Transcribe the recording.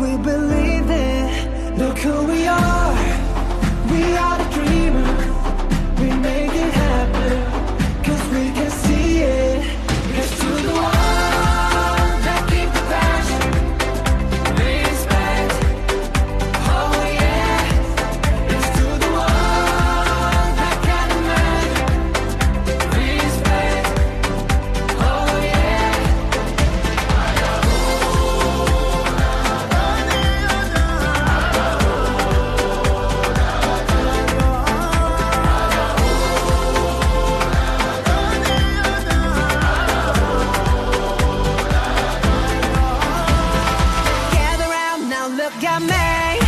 we believe it. Look who We are got me.